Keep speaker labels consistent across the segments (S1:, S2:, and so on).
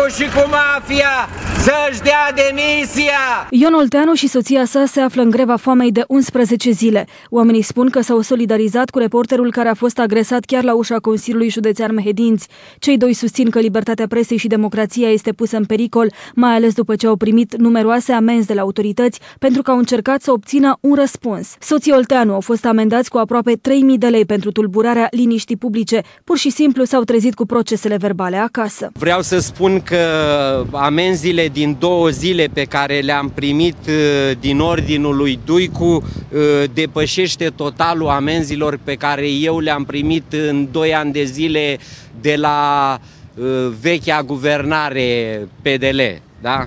S1: Duicu și cu mafia să-și dea demisia!
S2: Ion Olteanu și soția sa se află în greva foamei de 11 zile. Oamenii spun că s-au solidarizat cu reporterul care a fost agresat chiar la ușa Consiliului Județean Mehedinți. Cei doi susțin că libertatea presei și democrația este pusă în pericol, mai ales după ce au primit numeroase amenzi de la autorități pentru că au încercat să obțină un răspuns. Soții Olteanu au fost amendați cu aproape 3.000 de lei pentru tulburarea liniștii publice. Pur și simplu s-au trezit cu procesele verbale acasă.
S1: Vreau să spun că amenziile din două zile pe care le-am primit uh, din ordinul lui Duicu uh, depășește totalul amenzilor pe care eu le-am primit în doi ani de zile de la uh, vechea guvernare PDL. Da?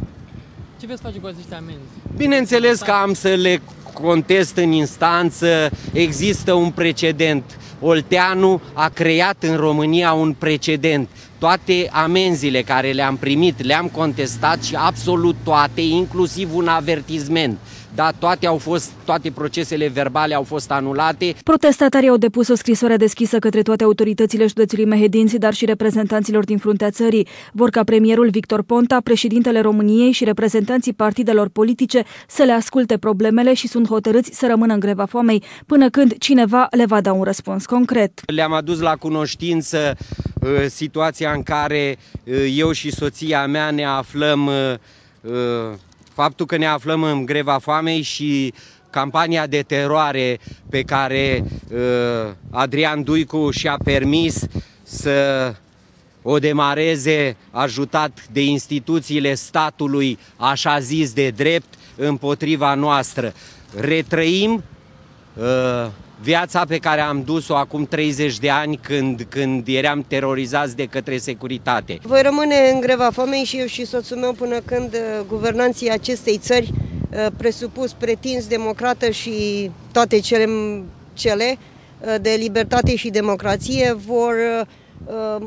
S3: Ce veți face cu aceste amenzi?
S1: Bineînțeles că am să le contest în instanță, există un precedent. Olteanu a creat în România un precedent. Toate amenziile care le-am primit, le-am contestat și absolut toate, inclusiv un avertizment da, toate, au fost, toate procesele verbale au fost anulate.
S2: Protestatarii au depus o scrisoare deschisă către toate autoritățile județului Mehedinți, dar și reprezentanților din fruntea țării. Vor ca premierul Victor Ponta, președintele României și reprezentanții partidelor politice să le asculte problemele și sunt hotărâți să rămână în greva foamei până când cineva le va da un răspuns concret.
S1: Le-am adus la cunoștință uh, situația în care uh, eu și soția mea ne aflăm uh, uh faptul că ne aflăm în greva foamei și campania de teroare pe care uh, Adrian Duicu și-a permis să o demareze ajutat de instituțiile statului, așa zis de drept, împotriva noastră. Retrăim uh, viața pe care am dus-o acum 30 de ani când, când eram terorizați de către securitate.
S4: Voi rămâne în greva foamei și eu și soțul meu până când uh, guvernanții acestei țări, uh, presupus, pretins, democrată și toate cele, cele uh, de libertate și democrație vor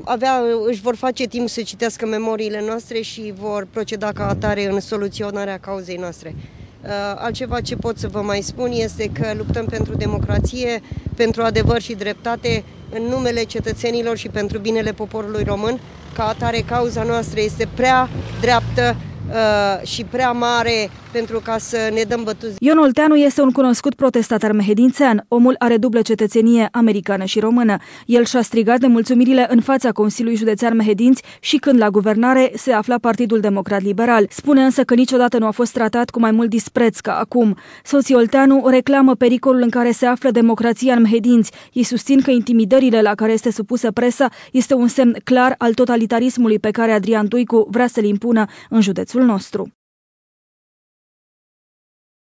S4: avea, își vor face timp să citească memoriile noastre și vor proceda ca atare în soluționarea cauzei noastre. Uh, altceva ce pot să vă mai spun este că luptăm pentru democrație, pentru adevăr și dreptate în numele cetățenilor și pentru binele poporului român. Ca atare, cauza noastră este prea dreaptă, Uh, și prea mare pentru ca să ne dăm bătuți.
S2: Ion Olteanu este un cunoscut protestatar mehedințean. Omul are dublă cetățenie americană și română. El și-a strigat de mulțumirile în fața Consiliului Județean Mehedinți și când la guvernare se afla Partidul Democrat Liberal. Spune însă că niciodată nu a fost tratat cu mai mult dispreț ca acum. Soții Olteanu reclamă pericolul în care se află democrația în Mehedinți. Ei susțin că intimidările la care este supusă presa este un semn clar al totalitarismului pe care Adrian Duicu vrea să-l impună în județul nostru.